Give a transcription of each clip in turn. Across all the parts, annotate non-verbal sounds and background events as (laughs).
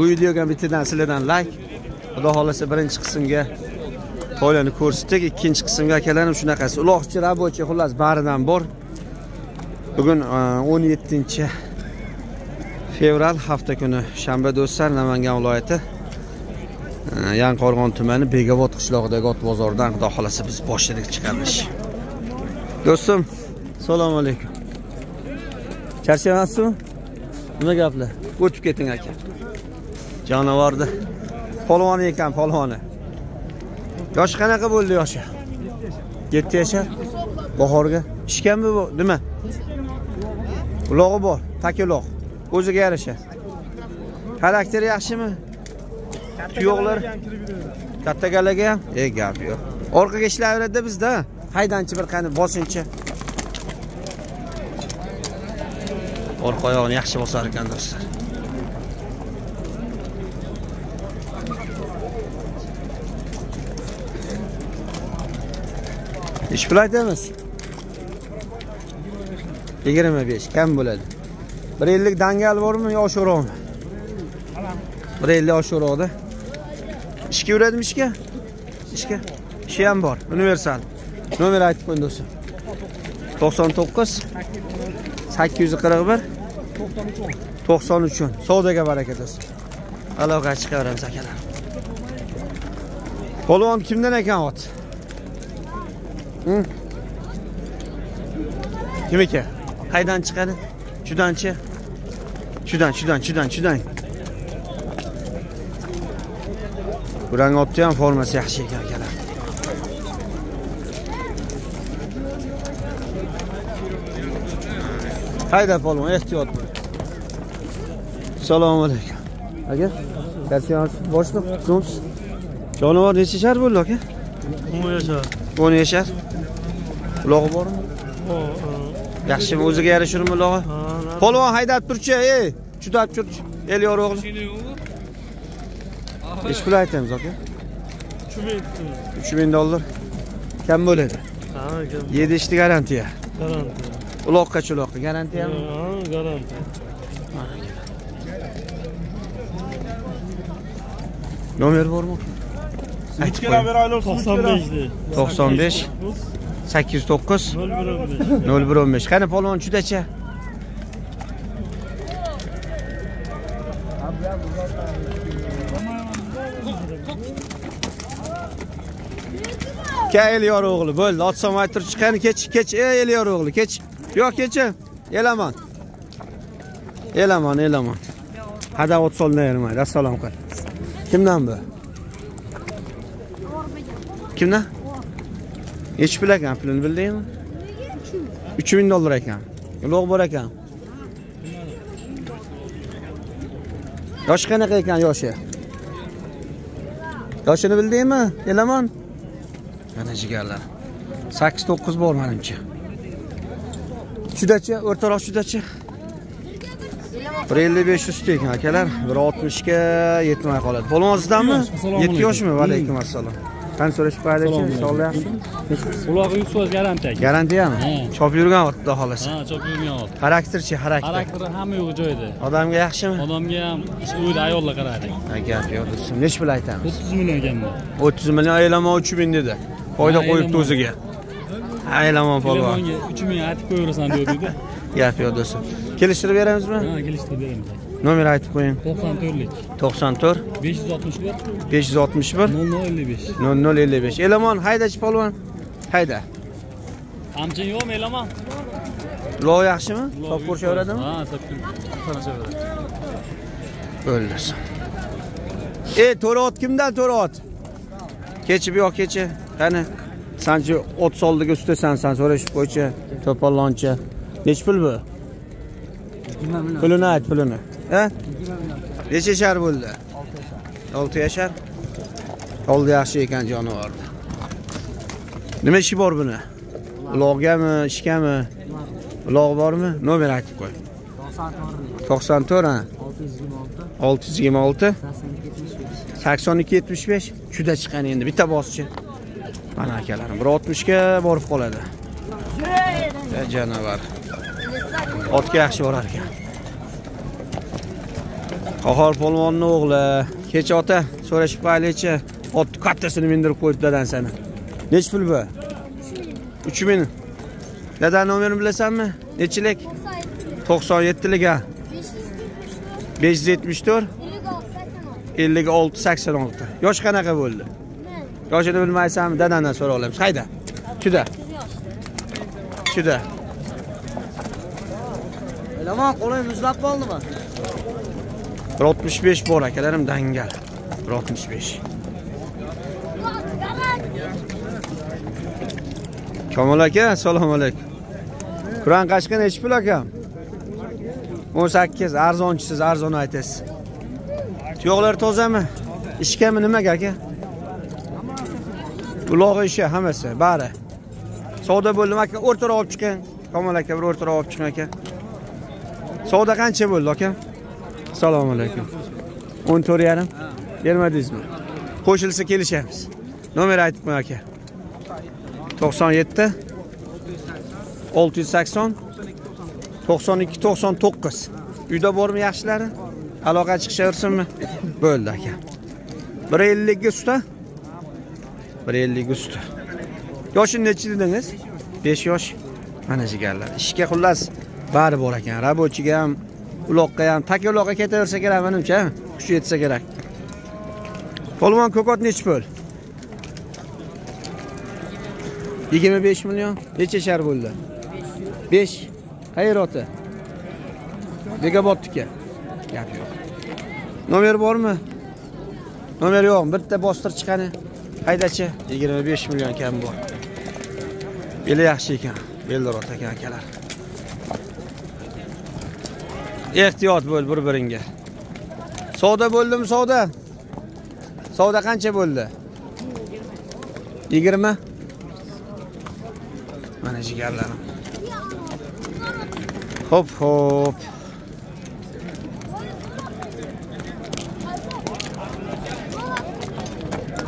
bu videoga bittadan sizlardan layk xudo xohlasa birinchi qismga to'ylarni ko'rsatdik ikkinchi qismga akalarim shunaqasi. Uloqchi рабочий xullas baridan bor. Bugun e, o'n yettinchi fevral hafta kuni shanba do'stlar namangan viloyati e, yangiqo'rg'on tumani begavod qishlog'idagi ot bozoridan xudo xohlasa biz boshladik chiqamish do'stim assalomu alaykum. Charchamasizmi nima gaplar? O'tib keting aka. Jonivorni polvoni ekan polvoni. Yoshi qanaqa bo'ldi yoshi? Yetti yashar. Bahorga. Pishganmi bu? Nima? Ulog'i bor. Takulog o'ziga yarasha. Xarakteri yaxshimi? Tuyoqlar katta galaga ham? E gap yo'q. Orqaga ishlayveradida bizda. Haydanchi bir qani bosinchi. Orqa oyog'ini yaxshi bosar ekan do'stlar. Ish pul aytamiz yigirma besh kam bo'ladi. Bir ellik dangal bormi yo oshiqroqmi bir ellik oshiqroqda ishga yuradimi ishga ishga? Ishi ham bor universal. Nomer aytib qo'ying do'stlar. To'qson to'qqiz sakkiz yuz qirq bir to'qson uch o'n savdoga baraka do'stim aloqaga chiqaveramiz akalar. Polvon kimdan ekan ot? Kim ekan? Qaydan chiqadi? Shudanchi shudan shudan shudan shudan burang otni ham formasi yaxshi ekan akalar. Hayda polvon ehtiyot. Bo'l assalomu alaykum. Aka kasiyasiz boshliq jonivor necha yashar bo'ldi aka? O'n yashar. O'n yashar ulog'i bormi? Yaxshimi o'ziga yarashurmi ulog'i? Polvon haydab turchi ey. Chudab tur el yorug'li nechi pul aytamiz aka. Uch ming dollar. Kam bo'ladi. Yedi ishni garantiya. Uloq qancha uloqqa garantiyami garantiya nomer bormi? Aytib qo'ying. to'qson beshli to'qson besh sakkiz yuz to'qqiz. Nol bir o'n besh. Qani polvon chudacha ke elyor o'g'li bo'ldi. Otsam aytib chiqani kech kech. Ey elyor o'g'li kech. Yo'q kechi. Elamon. Elamon elamon. Hada ot solmayvermaydi assalomu qil kimdan bu? Kimdan nechi pul ekan pulini bildingmi? Uch ming dollar ekan. Ulug' bor ekan yoshi qanaqa ekan yoshi? Yoshini bildingmi elamon? Mana jigarlar sakkiz to'qqiz bor manimcha. Chudachi o'rtaroq bir ellik besh yuz ekan akalar. Bir oltmishga yetmay qoladi. Polvon sizdanmi Assalomu yetti alaykum. yoshmi? vaalaykum assalom qani so'rashib qo'yaylikchi sog'lik yaxshimi ulog'i yuz foiz garantiya. Aka garantiyami He. chopib yurgan ot xudo xohlasa ha chop yurgan ot. Xarakterchi xarakter? Xarakteri hamma yo'g'i joyida. Odamga yaxshimi? Odamga ham uyda ayollar qaraydi Ha, gap yo'q do'stim nechi pul aytamiz? O'ttiz million ekan bu. O'ttiz million aylanma uch ming dedi. Foyda qo'yibdi o'ziga. Aylanma polvon. uch ming aytib qo'yaverasan degandida (laughs) gap yo'q do'stim kelishtirib beramizmi? Ha kelishtirib beramiz nomer aytib qo'ying to'qson to'rtlik to'qson to'rt besh yuz oltmish bir besh yuz oltmish bir nol nol ellik besh nol nol ellik besh elamon haydachi polvon hayda qamchin yo'qmi elaman ulov yaxshimi sop ko'rishaveradimi ha sop ko'rishaveradi bo'ldi ey to'ra ot kimdan to'ra ot kechi bu yoq kechi qani sanchi ot soldiga ustasan san so'rashib qo'ychi to'polonchi nechi pul bu pulini ayt pulini necha yashar bo'ldi? Olti yashar. Oldi yaxshi ekan jonivorni nima ishi bor buni? Ulog'gami ishgami? Ulog'i bormi? Nomer aytib qo'y. To'qson to'rt ha? Olti yuz yigirma olti. Sakson ikki yetmish besh. Juda chiqqan endi. Bitta boschi. Mana akalarim. Bir oltmishga borib qoladi. Janavar. Otga yaxshi borar ekan Qahar polvonni o'g'li. Kecha ota so'rashib qo'yaylikchi. Ot kattasini mindirib qo'ydi dadan seni. Nech pul bu? 3000. Dada nomerini bilasanmi? Nechilik? 97lik ha. 574 56 86. Yosh qanaqa bo'ldi? Yoshini bilmaysanmi? Dadandan so'ra olamiz. Qayda? Juda. Juda. Elaman qo'lim muzlab qoldimi? 165 bor akalarim dangal. 65. Kamol aka, assalomu alaykum. Qur'on qashqa nechi pul akam? 18 arzonchisiz, arzon aytasiz. Tuyoqlar tozami? Ishkami nimaga aka? Ulog'i ishi hammasi, bari. Savdo bo'ldim aka, o'rtaroq olib chiqing. Kamol aka bir o'rtaroq olib chiqing aka. Savdo qancha bo'ldi aka? Assalomu alaykum. 14 yarim. Bermadingizmi? Qo'shilsa kelishamiz. Nomer aytib qo'ying aka. 97 680 92 99 Uyda bormi yaxshilari? Aloqa chiqishaversinmi? Bo'ldi aka. 150 ga usta. 150 ga usta. Yoshi nechi dedingiz? 5 yosh. Mana jigarlar. Ishga xullas bari bor ekan. Rabochiga ham, uloqqa ham, taka uloqqa ketaversa kerak menimcha. Kuchi yetsa kerak. Polvon ko'kot nechi pul? 25 million. Necha shar bo'ldi? 5. qayer oti begobodniki Gap yo'q. Nomer bormi? Nomer yo'q. Bitta bostir chiqani. Haydachi 25 million kam bor. Beli yaxshi ekan. beldor ota ekan akalar. Ehtiyot bo'l bir-biringga. Savdo bo'ldimi savdo? Savdo qancha bo'ldi? 20 Mana jigarlarim. Hop hop.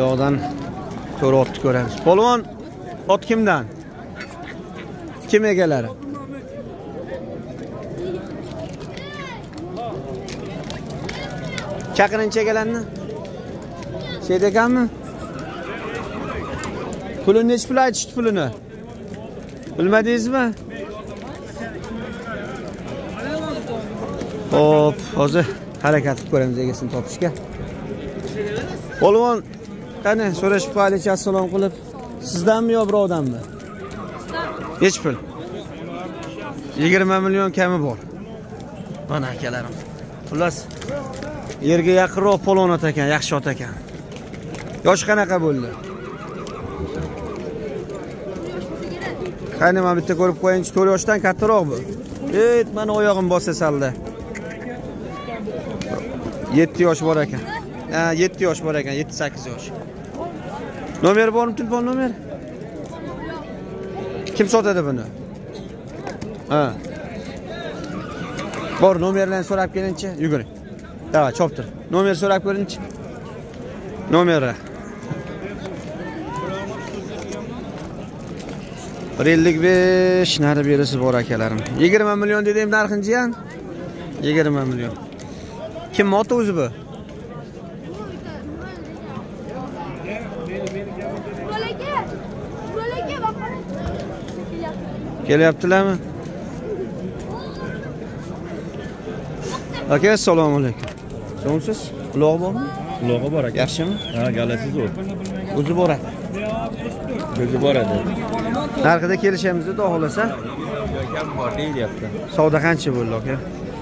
Yo'qdan to'rt otni ko'ramiz. Polvon ot kimdan? Kim egalari? Chaqirinchi egalarni? Seydi ekanmi? Pulini nechi pul aytishdi pulini? Bilmadingizmi? Hop, hozir harakat qilib ko'ramiz egasini topishga. Polvon, qani so'rashib qo'yaylik, assalom qilib. Sizdanmi yo birovdanmi? Nech pul? 20 million kami bor. Mana akalarim. Xullas, yerga yaqinroq polvon ota ekan, yaxshi ota ekan. Yosh qanaqa bo'ldi? Qani man bitta ko'rib qo'yingchi, 4 yoshdan kattaroq bu. Et, mana oyog'im bossa salda. 7 yosh bor ekan. Ha, 7 yosh bor ekan, 7-8 yosh. nomeri bormi, telefon nomeri Kim sotadi buni? Ha. Bor, nomerlarni so'rab kelingchi, yuguring. Davay, choptir. Nomer so'rab ko'ringchi. Nomeri. 155 nari berisi bor akalarim. 20 million deding narxinchi ham. 20 million. Kim oti o'zi bu? Kelyaptilarmi? Aka, assalomu alaykum. So'ngsiz? Ulog' bormi? Ulog'i bor aka. Yaxshimi? Ha, galasi zo'r. O'zi boradi. O'zi boradi. Narxida kelishamiz deb xohlasa. Bor deyilyapti. Savdo qancha bo'ldi aka?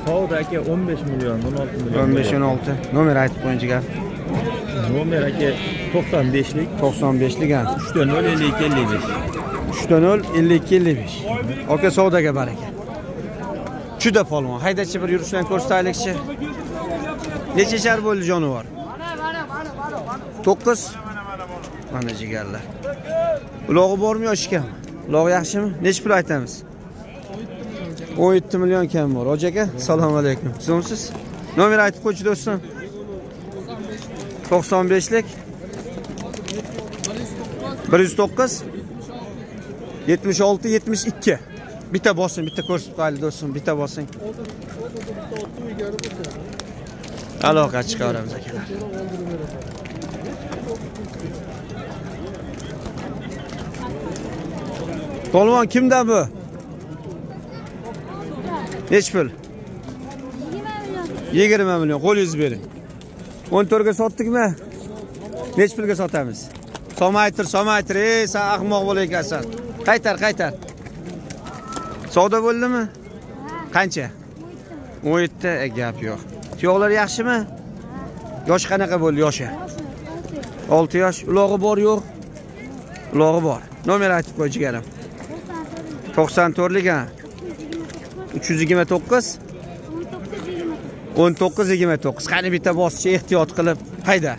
Savdo aka 15 million, 16 million. 15-16. Nomer aytib qo'ying jigar. Nomer aka 95lik 95lik ha. 3 0 52 55. 3 0 52 55. Aka savdoga baraka. Juda polvon. Haydachi bir yurishdan ko'rsataylikchi. Necha shar bo'ldi jonivor? 9. Mana jigarlar. Ulog'i bormi yosh ekanmi? Ulog'i yaxshimi? Necha pul aytamiz? 17 million kam bor. Hoji aka, assalomu alaykum. Sizmisiz? Nomer aytib qo'ychi do'stim. 95lik 109 76 72 bitta bosing bitta ko'rsatib qo'yaylik do'stim bitta bosing aloqa chiqaramiz akalar polvon kimda bu? Nech pul. Yigirma million qo'lingizni bering. O'n to'rtga sotdikmi? Nech pulga sotamiz. Somaytir somaytir ey san ahmoq bola ekansan qaytar qaytar. Savdo bo'ldimi? Qancha? O'n yetti gap yo'q. Tuyoqlar yaxshimi? Yoshi qanaqa bo'ldi yoshi? Olti yosh. Ulog'i bor yo'q? Ulog'i bor. Nomer aytib qo'y jigarim. To'qson to'rtlik a uch yuz yigirma to'qqiz? O'n to'qqiz yigirma to'qqiz. Qani bitta boschi ehtiyot qilib. Hayda.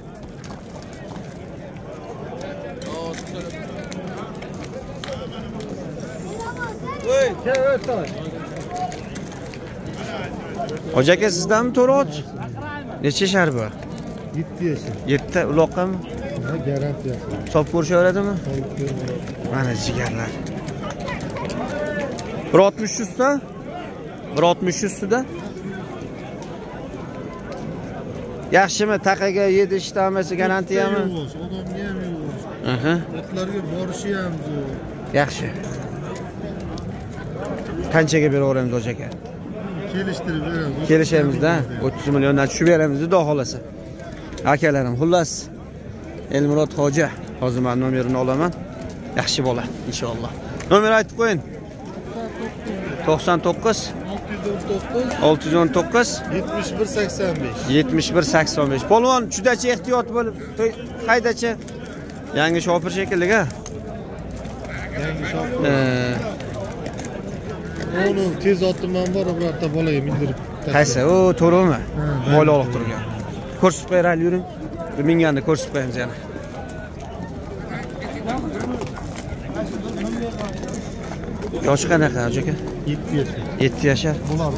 Hoji aka sizdanmi to'rt ot. Necha shar bu yetti yashar. Yetti uloqqami ha garantiyasi hisob ko'rishaveradimi mana jigarlar. Bir oltmish ustida. Bir oltmish ustida. Yaxshimi taqaga yedi ishta hammasi garantiyami? Odamga ham Aha, otlarga borishi ham zo'r. Yaxshi. Qanchaga beraveramiz hoji aka kelishtirib beramiz. Kelishamizda. o'ttiz milliondan tushib beramiz xudo xohlasa akalarim xullas. Elmurod hoji hozir man nomerini olaman. Yaxshi bola inshaalloh. Nomer aytib qo'ying. To'qson to'qqiz. Olti yuz o'n to'qqiz. Olti yuz o'n to'qqiz. Yetmish bir sakson besh. Yetmish bir sakson besh polvon judachi ehtiyot bo'lib haydachi? Yangi shopir shekilli a yangi shop Ee, uni tez otim ham bor birorta bolaga mindirib qaysi? U to'rimi Ha, bola olib turgan. Ko'rsatib qo'yaylik yuring minganni ko'rsatib qo'yamiz yana. Yoshi qanaqa hoji aka? Yetti yashar yetti yashar. Bular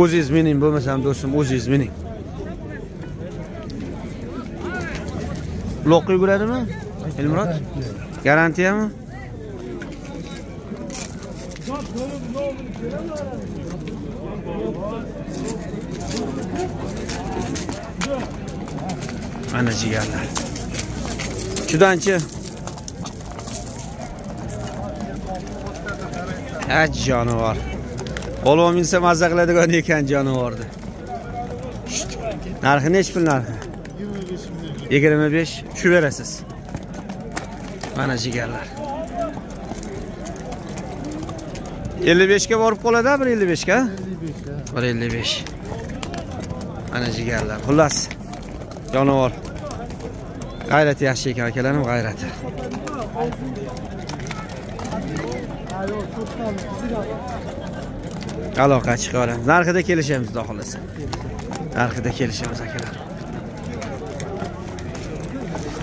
o'zingiz mening bo'lmasam do'stim o'zingiz mening. Uloqqa yuguradimi elmurod? Garantiyami mana jigarlar chudanchi ha jonivor olov minsa mazza qiladigan ekan jonivorni narxi nechi pul narxi yigirma besh tushib berasiz mana jigarlar ellik beshga borib qoladi bir ellik beshga? bir ellik besh. Mana jigarlar xullas. Jonivor. G'ayrati yaxshi ekan akalarim g'ayrati. Aloqa chiqaramiz narxida kelishamiz xudo xohlasa. Narxida kelishamiz akalar.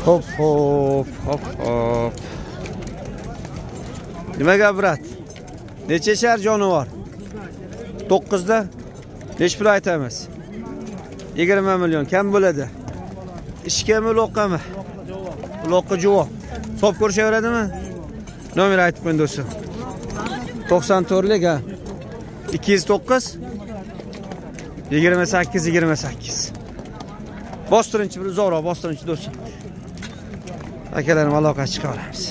Hop hop hop hop. Nima gap brat necha shar jonivor to'qqizda nechi pul aytamiz yigirma million kam bo'ladi ishkami uloqqami uloqqa javob hisob ko'rishaveradimi nomer aytib qo'ying do'stim to'qson to'rtlik ha ikki yuz to'qqiz yigirma sakkiz yigirma sakkiz bostirinchi bir uzoqroq bostirinchi do'stim akalarim aloqa chiqaramiz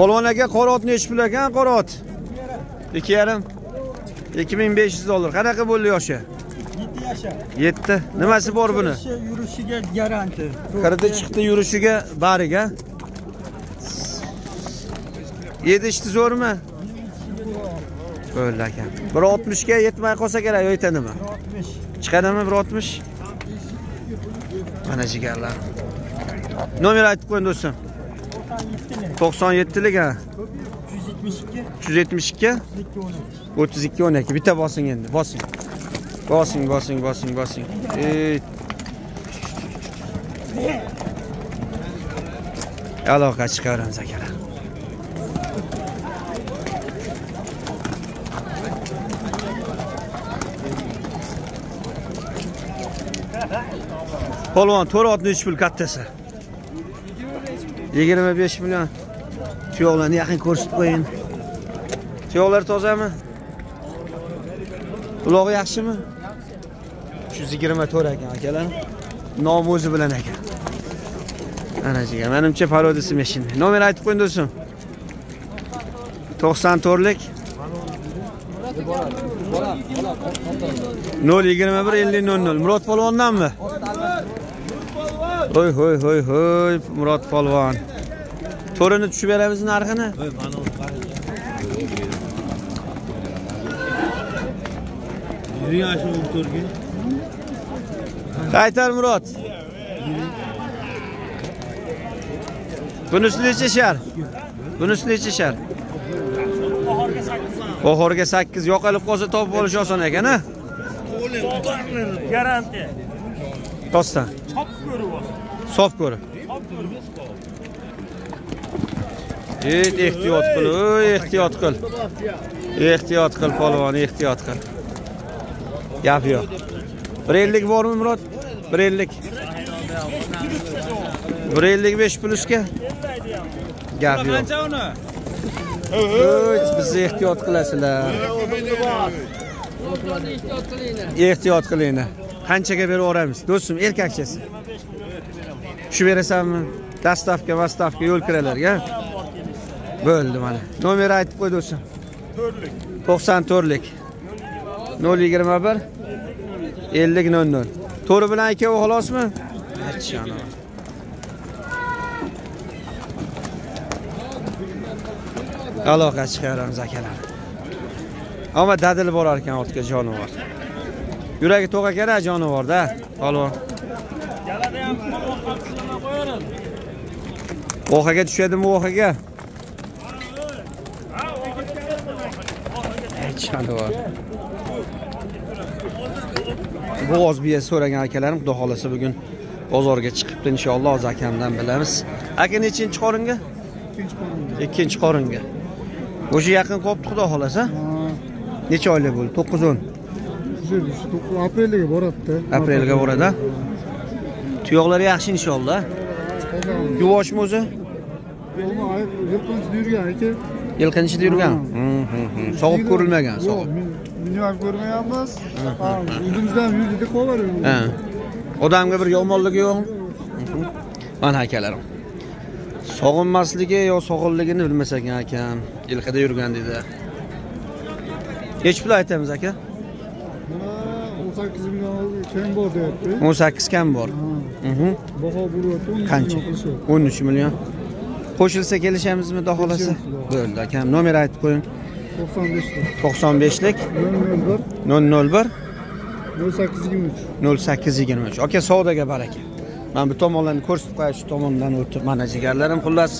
polvon aka qora ot nechi pul ekan qora ot. Ikki yarim ikki ming besh yuz dollar. Qanaqa bo'ldi yoshi? Yetti yashar yetti. Nimasi bor buni? Yurishi- yurishiga garanti. Kirdi chiqdi yurishiga bariga. Yedi ishti zo'rmi? Bo'ldi aka. Bir oltmishga yetmay qolsa kerak yo yetadimi oltmish. Chiqadimi bir oltmish? Mana jigarlar. Nomer aytib qo'ying do'stim to'qson yettilik. to'qson yettilik ha? Uch yuz yetmish ikki. uch yuz yetmish ikki? ikki o'n uch o'ttiz ikki o'n ikki. Bitta bosing endi bosing. Bosing bosing bosing bosing. Ey. aloqa chiqaramiz akalar polvon to'rt ot nechi pul kattasi yigirma besh million. Tuyoqlarni yaqin ko'rsatib qo'ying. Tuyoqlar tozami? Ulog'i yaxshimi? Uch yuz yigirma to'rt ekan akalar. Nomi o'zi bilan ekan. Ana jiga manimcha parodisi mashina nomer aytib qo'ying do'stim. To'qson to'rtlik. Nol yigirma bir ellik nol nol. Murod polvondanmi? Hoy hoy hoy hoy murod polvon to'rini tushib beramiz narxini. Qaytar murod bunisi necha shar. Bunisi necha shar. Oxirgi sakkiz yo'qolib qolsa topib olish oson ekan a Garanti. rostdan Chop ol. sof ko'rib et ehtiyot qil oy ehtiyot qil ehtiyot qil polvon ehtiyot qil gap yo'q bir ellik bormi murod bir ellik. Bir ellik besh plyusga gap yo'q Oy, bizni ehtiyot qilasizlar ehtiyot qilinglar qanchaga berib yuboramiz? Do'stim erkakchasi. Tushib berasanmi? Dastavka vastavka yo'l kiralarga bo'ldi mana. Nomeri aytib qo'y do'stim. To'qson to'rtlik. Nol yigirma bir ellik nol nol. To'ri bilan ikkovi xolosmi aloqa chiqaramiz akalar. Ammo dadil borar ekan ortga jonivor yuragi to'q ekan a jonivorda. Polvon Galada ham vohaga tushadimi vohaga? Jonivor. Bo'g'oz biya so'ragan akalarim xudo xohlasa bugun bozorga chiqibdi inshaalloh hozir akamdan bilamiz. Aka nechinchi qoringa? Ikkinchi qoringa. O'sha yaqin qolibdi xudo xohlasa. Necha oylik bo'ldi? To'qqiz o'n aprelga boradida aprelga boradi a? tuyoqlari yaxshi inshaalloh. Yuvoshmi o'zi? Yilqinchida yurgan aka? Yilqinchida yurgan sog'ib ko'rilmagan sog'ib ham ko'rmayapmiz. O'zimizda ham yurdi deb qo'yaveradi Ha. odamga bir yomonligi yo'qmi mana akalarim. Sog'inmasligi yo sog'inligini bilmas ekan akam. Yilqida yurgan dedi. Nechi pul aytamiz aka o'n sakkiz million kam bor deyapti o'n sakkiz kam bor baho bo'lyapti qancha million qilishyapti o'n uch million qo'shilsa kelishamizmi xudo xohlasa bo'ldi akam nomer aytib qo'ying to'qson beshta to'qson beshlik nol nol bir. Nol nol bir. Nol sakkiz yigirma uch nol sakkiz yigirma uch aka savdoga baraka man bu tomonlarni ko'rsatib qo'yay shu tomondan o'tib mana jigarlarim xullas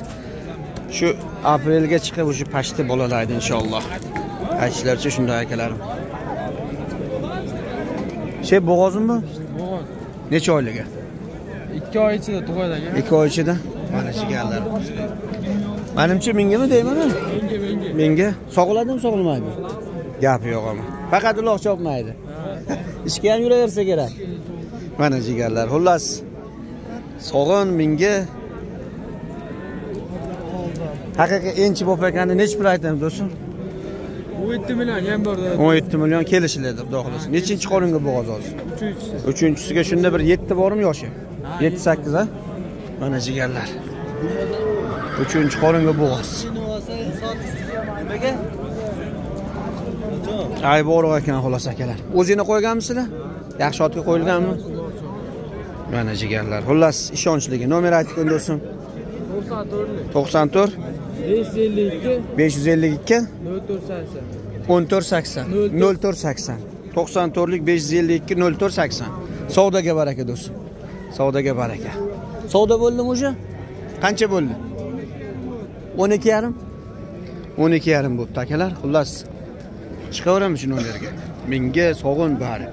shu aprelga chiqib o'sha pashta bolalaydi inshaalloh aytishlaricha shunday akalarim shu bo'g'ozmi bu necha oyligi Ikki oy ichida aka. ikki oy ichida? Mana jigarlar manimcha mingami deymanu menga sog'iladimi sog'ilmaydi gapi yo'q ama faqat uloq chopmaydi. Ishga ham yuraversa kerak. Mana jigarlar xullas. Sog'in menga haqiqiy enchi bo'lib ekanda nechi pul aytamiz do'stim 17 million ham bor o'n yetti million kelishiladi xudo xohlasa nechinchi qoringa bo'g'oz hozir uchinchisiga shunda bir yetti bormi yoshi. Yetti sakkiz a mana jigarlar. Uchinchi qoringa bo'g'oz ay boriq ekan xolos akalar. O'zingni qo'yganmisizlar? Yaxshi otga qo'yilganmi? Mana jigarlar. Xullas ishonchligi nomer aytib qo'ying do'stim. 94 to'qson to'rt 552 besh yuz ellik ikki 0480. o'n to'rt sakson. Nol to'rt sakson. to'qson to'rtlik besh yuz ellik ikki nol to'rt sakson. Savdoga baraka do'stim. Savdoga baraka. Savdo bo'ldimi уже qancha bo'ldi? o'n ikki yarim? o'n ikki yarim bo'libdi akalar. Xullas. Chiqaveramiz shu nomerga menga sog'in bari